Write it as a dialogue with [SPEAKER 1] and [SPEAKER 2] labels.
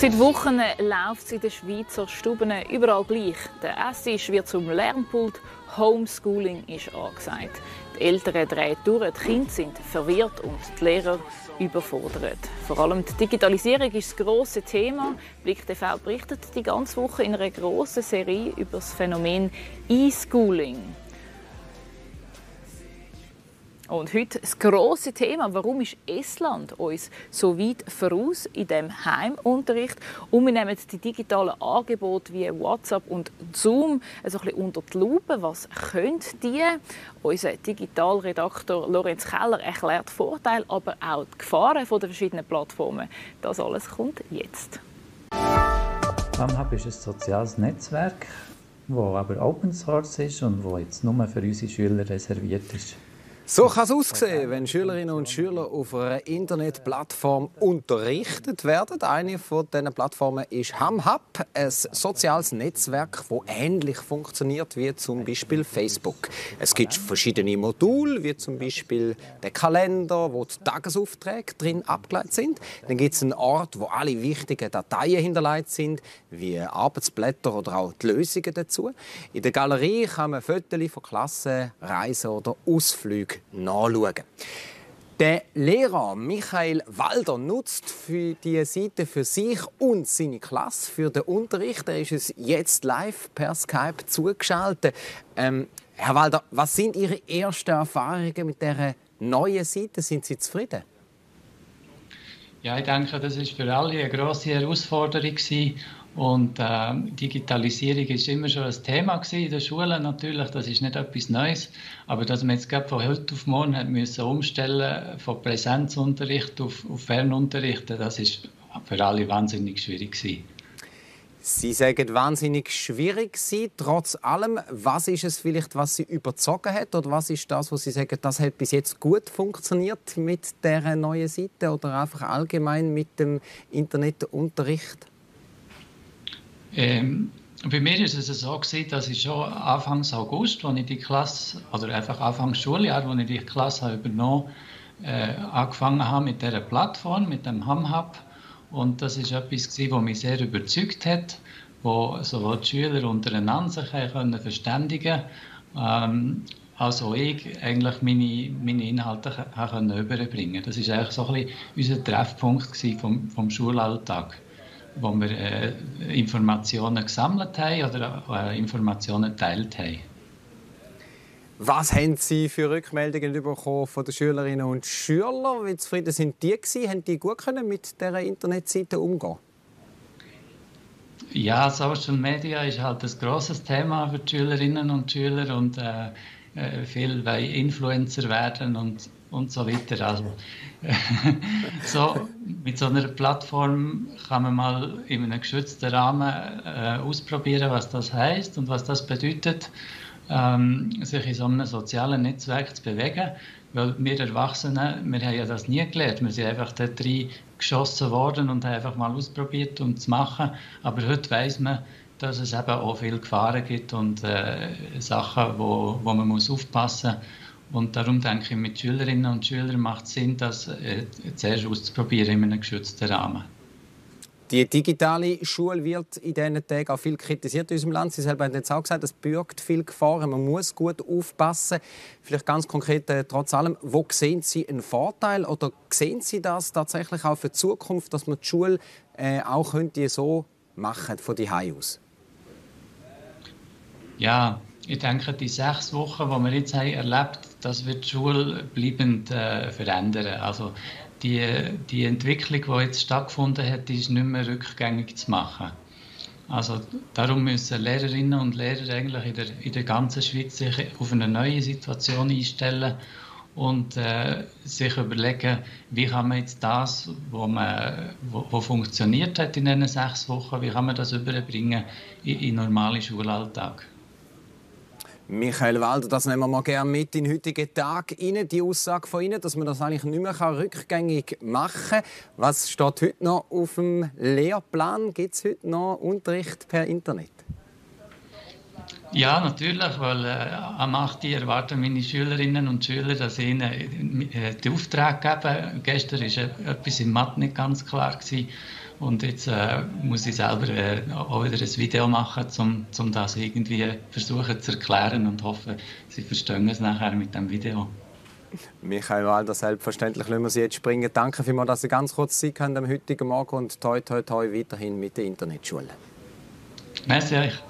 [SPEAKER 1] Seit Wochen läuft es in den Schweizer Stuben überall gleich. Der Esstisch wird zum Lernpult, Homeschooling ist angesagt. Die Eltern drehen durch, die Kinder sind verwirrt und die Lehrer überfordert. Vor allem die Digitalisierung ist das grosse Thema. Blick TV berichtet die ganze Woche in einer grossen Serie über das Phänomen E-Schooling. Und heute das große Thema, warum ist Estland uns so weit voraus in dem Heimunterricht? Und wir nehmen die digitalen Angebote wie WhatsApp und Zoom also ein bisschen unter die Lupe. Was können die? Unser Digitalredakteur Lorenz Keller erklärt Vorteile, aber auch die Gefahren der verschiedenen Plattformen. Das alles kommt jetzt.
[SPEAKER 2] AmHub ist ein soziales Netzwerk, das aber Open Source ist und das jetzt nur für unsere Schüler reserviert ist.
[SPEAKER 3] So kann es aussehen, wenn Schülerinnen und Schüler auf einer Internetplattform unterrichtet werden. Eine von diesen Plattformen ist HamHub, ein soziales Netzwerk, das ähnlich funktioniert wie zum Beispiel Facebook. Es gibt verschiedene Module, wie zum Beispiel den Kalender, wo die Tagesaufträge drin abgeleitet sind. Dann gibt es einen Ort, wo alle wichtigen Dateien hinterlegt sind, wie Arbeitsblätter oder auch die Lösungen dazu. In der Galerie kann man Fotos von Klassen, Reisen oder Ausflügen nachschauen. Der Lehrer Michael Walder nutzt für die Seite für sich und seine Klasse für den Unterricht. Er ist es jetzt live per Skype zugeschaltet. Ähm, Herr Walder, was sind Ihre ersten Erfahrungen mit der neuen Seite? Sind Sie zufrieden?
[SPEAKER 4] Ja, ich denke, das ist für alle eine grosse Herausforderung und äh, Digitalisierung ist immer schon ein Thema in der Schule natürlich, das ist nicht etwas Neues. Aber dass man jetzt von heute auf morgen hat müssen umstellen von Präsenzunterricht auf, auf Fernunterricht, das ist für alle wahnsinnig schwierig gewesen.
[SPEAKER 3] Sie sagen wahnsinnig schwierig gewesen. Trotz allem, was ist es vielleicht, was Sie überzogen hat, oder was ist das, was Sie sagen, das hat bis jetzt gut funktioniert mit der neuen Seite oder einfach allgemein mit dem Internetunterricht?
[SPEAKER 4] Ähm, bei mir ist es so gewesen, dass ich schon Anfang August, als ich die Klasse, oder einfach Anfang Schuljahr, als ich die Klasse übernommen äh, angefangen habe mit dieser Plattform, mit dem HamHub. Und das ist etwas gewesen, was mich sehr überzeugt hat, wo sowohl die Schüler untereinander sich können verständigen ähm, also ich eigentlich meine, meine Inhalte überbringen. Das ist eigentlich so ein bisschen unser Treffpunkt vom, vom Schulalltag wo wir äh, Informationen gesammelt haben oder äh, Informationen geteilt haben.
[SPEAKER 3] Was haben Sie für Rückmeldungen bekommen von den Schülerinnen und Schülern? Wie zufrieden sind die gewesen? Haben die gut können mit dieser Internetseite umgehen?
[SPEAKER 4] Ja, Social Media ist halt ein grosses Thema für die Schülerinnen und Schüler und äh, äh viel wollen Influencer werden und und so weiter. Also, so, mit so einer Plattform kann man mal in einem geschützten Rahmen äh, ausprobieren, was das heißt und was das bedeutet, ähm, sich in so einem sozialen Netzwerk zu bewegen. Weil wir Erwachsenen, wir haben ja das nie gelernt. Wir sind einfach dort rein geschossen worden und haben einfach mal ausprobiert, um zu machen. Aber heute weiß man, dass es eben auch viele Gefahren gibt und äh, Sachen, wo, wo man muss aufpassen muss und darum denke ich, mit Schülerinnen und Schülern macht es Sinn, das äh, zuerst auszuprobieren in einem geschützten Rahmen.
[SPEAKER 3] Die digitale Schule wird in diesen Tagen auch viel kritisiert in unserem Land. Sie selber haben jetzt auch gesagt, es birgt viel Gefahren. Man muss gut aufpassen. Vielleicht ganz konkret, äh, trotz allem, wo sehen Sie einen Vorteil oder sehen Sie das tatsächlich auch für die Zukunft, dass man die Schule äh, auch könnte so machen von die aus?
[SPEAKER 4] Ja, ich denke, die sechs Wochen, die wir jetzt haben erlebt das wird die Schule bleibend äh, verändern. Also die, die Entwicklung, die jetzt stattgefunden hat, die ist nicht mehr rückgängig zu machen. Also darum müssen Lehrerinnen und Lehrer eigentlich in der, in der ganzen Schweiz sich auf eine neue Situation einstellen und äh, sich überlegen, wie kann man jetzt das, was wo, wo funktioniert hat in diesen sechs Wochen, wie kann man das überbringen in, in normalen Schulalltag.
[SPEAKER 3] Michael Walder, das nehmen wir mal gerne mit in den heutigen Tag rein, die Aussage von Ihnen, dass man das eigentlich nicht mehr rückgängig machen kann. Was steht heute noch auf dem Lehrplan? Gibt es heute noch Unterricht per Internet?
[SPEAKER 4] Ja, natürlich, weil äh, am 8. erwarten meine Schülerinnen und Schüler, dass ich ihnen äh, die Aufträge gebe. Gestern war äh, etwas im Mathe nicht ganz klar. Gewesen. Und jetzt äh, muss ich selber äh, auch wieder ein Video machen, um zum das irgendwie versuchen zu erklären und hoffe, sie verstehen es nachher mit dem Video.
[SPEAKER 3] Michael Walder, selbstverständlich lassen wir Sie jetzt springen. Danke vielmals, dass Sie ganz kurz Zeit haben am heutigen Morgen und toi toi toi weiterhin mit der Internetschule.
[SPEAKER 4] Merci euch.